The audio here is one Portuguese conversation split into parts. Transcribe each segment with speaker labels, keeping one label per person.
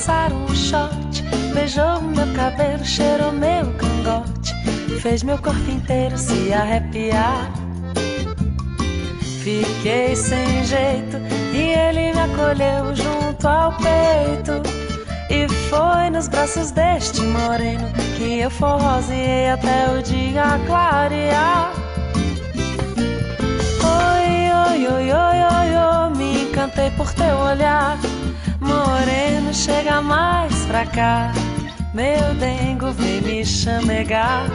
Speaker 1: dançar um shot. Beijou meu cabelo, cheirou meu cangote, fez meu corpo inteiro se arrepiar. Fiquei sem jeito e ele me acolheu junto ao peito. E foi nos braços deste moreno que eu forroseei até o dia clarear. Oi, oi, oi, oi, oi, oi, me encantei por teu olhar. Cá. Meu dengo, vem me chamegar.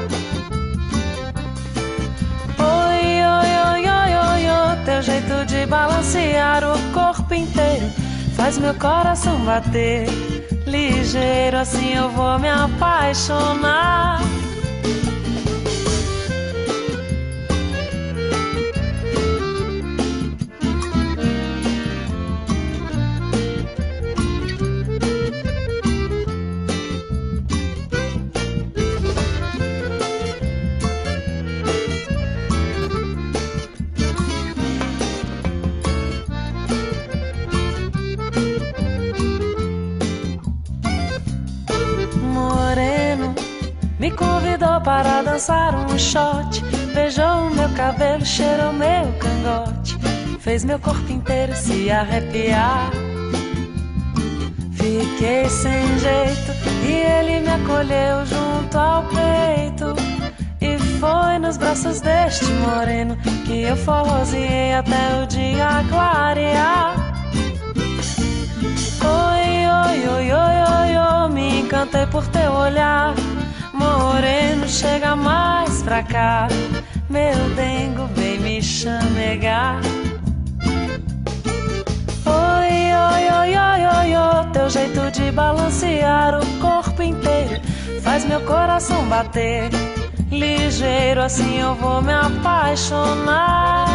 Speaker 1: Oi, oi, oi, oi, oi, oi, teu jeito de balancear o corpo inteiro faz meu coração bater. Ligeiro, assim eu vou me apaixonar. Me convidou para dançar um shot. Beijou meu cabelo, cheirou meu cangote. Fez meu corpo inteiro se arrepiar. Fiquei sem jeito e ele me acolheu junto ao peito. E foi nos braços deste moreno que eu forroseei até o dia clarear. Oi, oi, oi, oi, oi, oi, me encantei por teu olhar. Moreno, chega mais pra cá. Meu dengo, vem me chamegar. Oi, oi, oi, oi, oi, oi, teu jeito de balancear o corpo inteiro faz meu coração bater. Ligeiro, assim eu vou me apaixonar.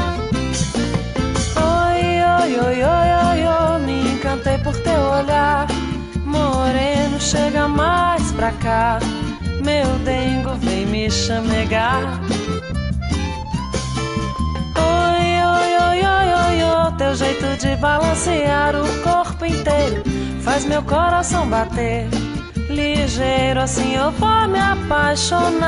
Speaker 1: Oi, oi, oi, oi, oi, oi, me encantei por teu olhar. Moreno, chega mais pra cá. Meu dengo vem me chamegar. Oi, oi, oi, oi, oi, oi, teu jeito de balancear o corpo inteiro faz meu coração bater. Ligeiro assim eu vou me apaixonar.